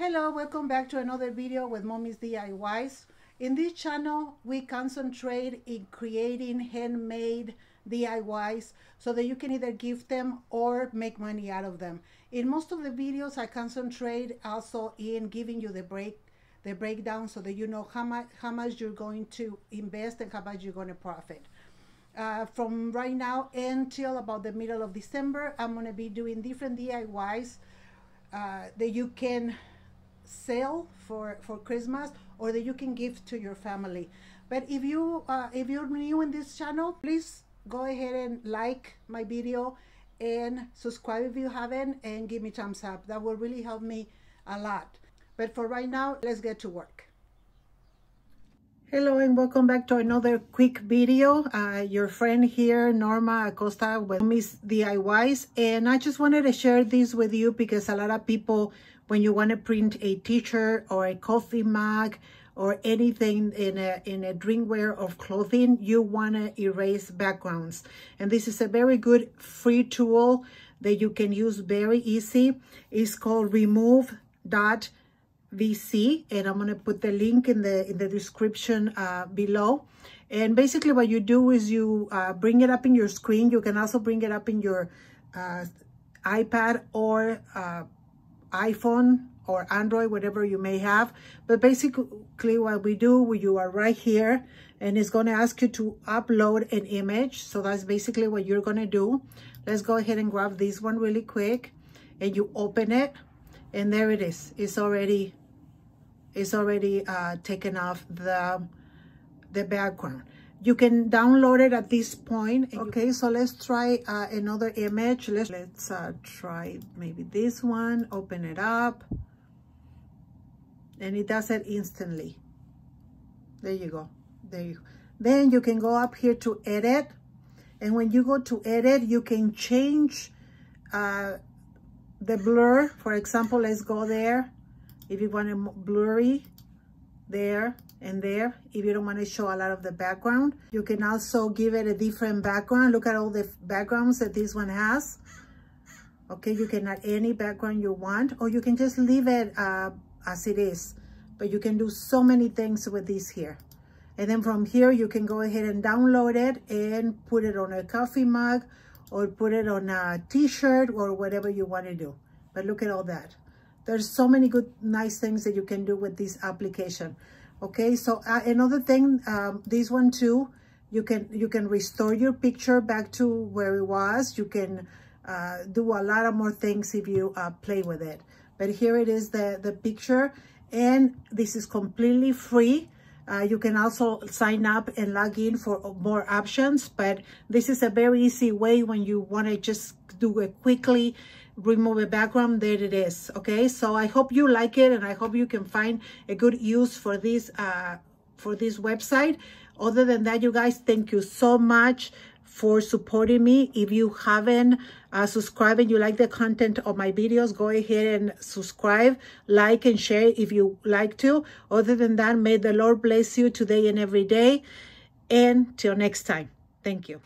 Hello, welcome back to another video with Momi's DIYs. In this channel, we concentrate in creating handmade DIYs so that you can either give them or make money out of them. In most of the videos, I concentrate also in giving you the break the breakdown so that you know how much how much you're going to invest and how much you're going to profit. Uh, from right now until about the middle of December, I'm going to be doing different DIYs uh, that you can sell for for Christmas or that you can give to your family. But if you uh, if you're new in this channel, please go ahead and like my video and subscribe if you haven't and give me thumbs up. That will really help me a lot. But for right now, let's get to work. Hello and welcome back to another quick video. Uh, your friend here, Norma Acosta with Miss DIYs. And I just wanted to share this with you because a lot of people, when you want to print a t-shirt or a coffee mug or anything in a, in a drinkware of clothing, you want to erase backgrounds. And this is a very good free tool that you can use very easy. It's called remove dot BG and I'm going to put the link in the in the description uh, below. And basically what you do is you uh, bring it up in your screen. You can also bring it up in your uh, iPad or uh, iPhone or Android, whatever you may have. But basically what we do, you are right here and it's going to ask you to upload an image. So that's basically what you're going to do. Let's go ahead and grab this one really quick and you open it and there it is. It's already it's already uh, taken off the, the background. You can download it at this point. Okay, so let's try uh, another image. Let's, let's uh, try maybe this one, open it up. And it does it instantly. There you go, there you go. Then you can go up here to edit. And when you go to edit, you can change uh, the blur. For example, let's go there. If you want it blurry there and there if you don't want to show a lot of the background. You can also give it a different background. Look at all the backgrounds that this one has. Okay you can add any background you want or you can just leave it uh, as it is. But you can do so many things with this here. And then from here you can go ahead and download it and put it on a coffee mug or put it on a t-shirt or whatever you want to do but look at all that there's so many good, nice things that you can do with this application. Okay, so uh, another thing, um, this one too, you can you can restore your picture back to where it was. You can uh, do a lot of more things if you uh, play with it. But here it is, the, the picture, and this is completely free. Uh, you can also sign up and log in for more options, but this is a very easy way when you want to just do it quickly remove a background there it is okay? So i hope you like it and i hope you can find a good use for this uh for this website. Other than that you guys thank you so much for supporting me. If you haven't uh, subscribed and you like the content of my videos go ahead and subscribe like and share if you like to. Other than that may the lord bless you today and every day. And till next time. Thank you